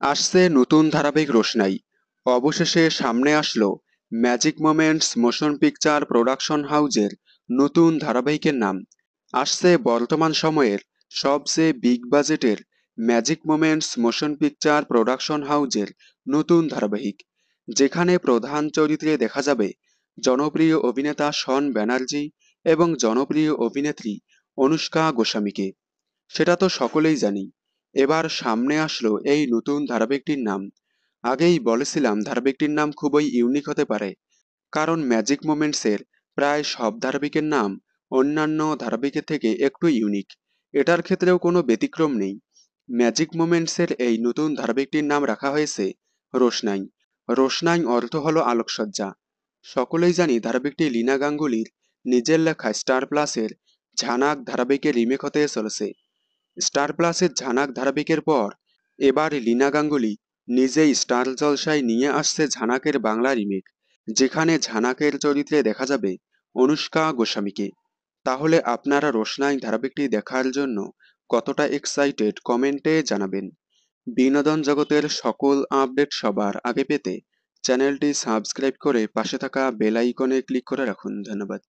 আসছে নতুন ধারাবাহিক রোশনাই। অবশেষে সামনে আসলো magic moments motion picture production হাউজের নতুন ধারাবাহিকের নাম। আসছে বর্তমান সময়ের সবচেয়ে বিগ বাজেটের magic moments motion picture production হাউজের নতুন ধারাবাহিক, যেখানে প্রধান চরিত্রে দেখা যাবে জনপ্রিয় অভিনেতা শন ব্যানার্জি এবং জনপ্রিয় অভিনেত্রী অনুষ্কা গোস্বামীকে। সেটা তো সকলেই জানি। এবার সামনে আসলো এই নতুন ধারাবাহিকটির নাম। আগেই বলেছিলাম ধারাবাহিকটির নাম খুবই ইউনিক হতে পারে, কারণ ম্যাজিক মোমেন্টসের প্রায় সব ধারাবাহিকের নাম অন্যান্য ধারাবাহিকের থেকে একটু ইউনিক এটার ক্ষেত্রেও কোনো ব্যতিক্রম নেই। ম্যাজিক মোমেন্টসের এই নতুন ধারাবাহিকটির নাম রাখা হয়েছে রোশনাই। রোশনাই অর্থ হলো আলোকসজ্জা। সকলেই জানি ধারাবাহিকটি লীনা গাঙ্গুলির নিজের লেখা স্টার প্লাসের ঝানাক ধারাবাহিকের রিমেক হতে চলেছে। স্টার প্লাসের ঝানাক ধারাবাহিকের পর, এবার লীনা গাঙ্গুলি নিজেই স্টার জলসায় নিয়ে আসছে ঝানাকের বাংলা রিমেক যেখানে ঝানাকের চরিত্রে দেখা যাবে অনুষ্কা গোস্বামীকে। তাহলে আপনারা রোশনাই ধারাবাহিকটি দেখার জন্য কতটা এক্সাইটেড কমেন্টে জানাবেন। বিনোদন জগতের সকল আপডেট সবার আগে পেতে চ্যানেলটি সাবস্ক্রাইব করে পাশে থাকা বেল আইকনে ক্লিক করে রাখুন। ধন্যবাদ।